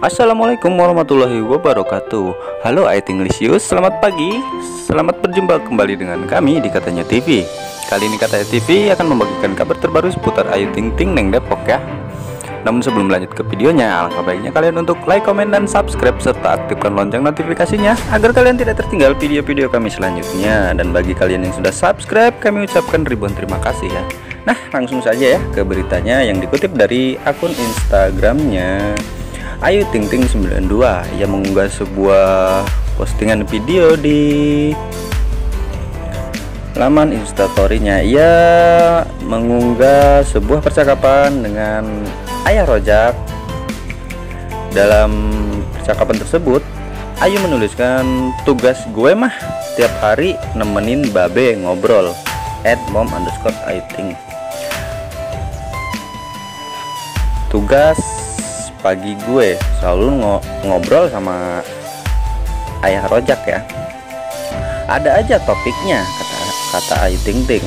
Assalamualaikum warahmatullahi wabarakatuh. Halo IT Englishus, selamat pagi. Selamat berjumpa kembali dengan kami di Katanya TV Kali ini Katanya TV akan membagikan kabar terbaru seputar Ayu Ting Ting Neng Depok ya. Namun sebelum lanjut ke videonya, alangkah baiknya kalian untuk like, komen, dan subscribe Serta aktifkan lonceng notifikasinya Agar kalian tidak tertinggal video-video kami selanjutnya. Dan bagi kalian yang sudah subscribe, kami ucapkan ribuan terima kasih ya. Nah langsung saja ya ke beritanya yang dikutip dari akun Instagramnya Ayu Ting Ting 92 yang mengunggah sebuah postingan video di laman instastorynya. Ia mengunggah sebuah percakapan dengan ayah rojak. Dalam percakapan tersebut Ayu menuliskan tugas gue mah tiap hari nemenin babe ngobrol at mom underscore Ayu Ting. Tugas pagi gue. Selalu ngobrol sama ayah rojak ya. Ada aja topiknya kata kata Ayu Ting Ting.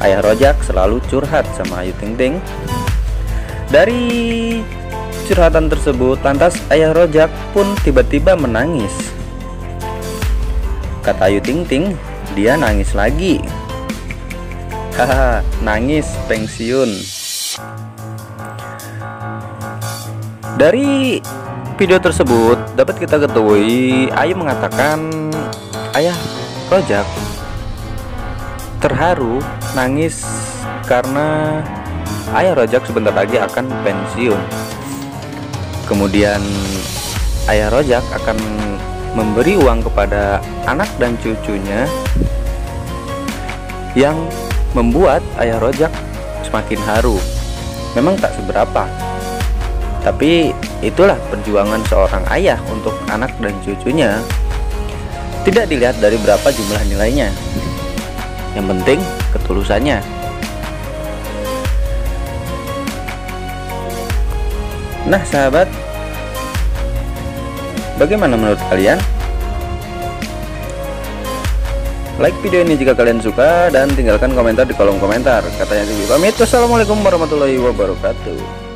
Ayah rojak selalu curhat sama Ayu Ting Ting. Dari curhatan tersebut lantas ayah rojak pun tiba-tiba menangis. Kata Ayu Ting Ting dia nangis lagi. Haha nangis pensiun Dari video tersebut dapat kita ketahui Ayu mengatakan ayah Rojak terharu nangis karena ayah Rojak sebentar lagi akan pensiun. Kemudian ayah Rojak akan memberi uang kepada anak dan cucunya yang membuat ayah Rojak semakin haru. Memang tak seberapa, tapi itulah perjuangan seorang ayah untuk anak dan cucunya. Tidak dilihat dari berapa jumlah nilainya. Yang penting ketulusannya. Nah, sahabat, bagaimana menurut kalian? Like video ini jika kalian suka dan tinggalkan komentar di kolom komentar. Katanya TV pamit. Wassalamualaikum warahmatullahi wabarakatuh.